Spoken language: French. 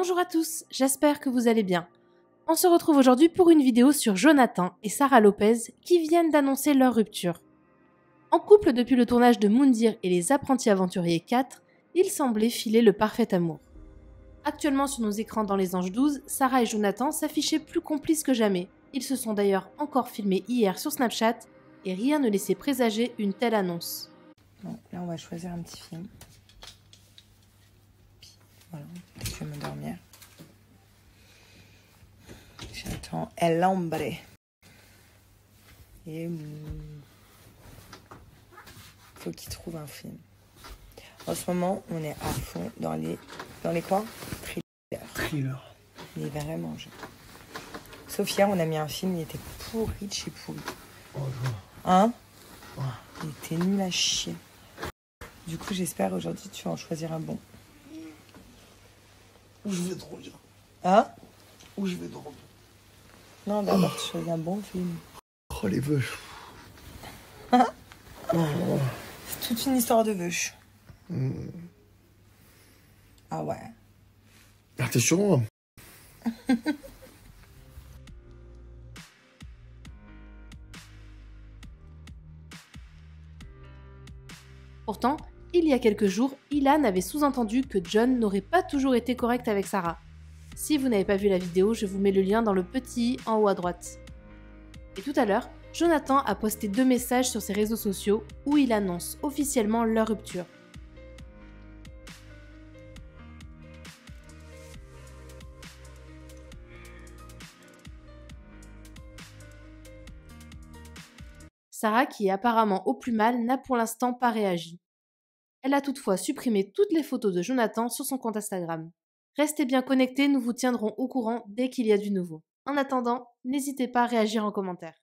Bonjour à tous, j'espère que vous allez bien. On se retrouve aujourd'hui pour une vidéo sur Jonathan et Sarah Lopez qui viennent d'annoncer leur rupture. En couple depuis le tournage de Moundir et les apprentis aventuriers 4, ils semblaient filer le parfait amour. Actuellement sur nos écrans dans Les Anges 12, Sarah et Jonathan s'affichaient plus complices que jamais. Ils se sont d'ailleurs encore filmés hier sur Snapchat et rien ne laissait présager une telle annonce. Bon, là, on va choisir un petit film. Voilà, je vais m'endormir. J'attends El Hombre. Et faut qu'il trouve un film. En ce moment, on est à fond dans les dans les quoi? Thrillers. Thriller. Mais vraiment, je... Sauf hier, on a mis un film, il était pourri de chez pourri. Oh. Hein? Il était nul à chier. Du coup, j'espère aujourd'hui tu vas en choisir un bon. Où je vais dormir Hein? Où je vais dormir Non, d'abord tu choisis un bon film. Oh, les vœux. C'est toute une histoire de vœux. Hmm. Ah ouais. Ah, t'es sûr moi Pourtant, il y a quelques jours, Ilan avait sous-entendu que John n'aurait pas toujours été correct avec Sarah. Si vous n'avez pas vu la vidéo, je vous mets le lien dans le petit i en haut à droite. Et tout à l'heure, Jonathan a posté deux messages sur ses réseaux sociaux où il annonce officiellement leur rupture. Sarah, qui est apparemment au plus mal, n'a pour l'instant pas réagi. Elle a toutefois supprimé toutes les photos de Jonathan sur son compte Instagram. Restez bien connectés, nous vous tiendrons au courant dès qu'il y a du nouveau. En attendant, n'hésitez pas à réagir en commentaire.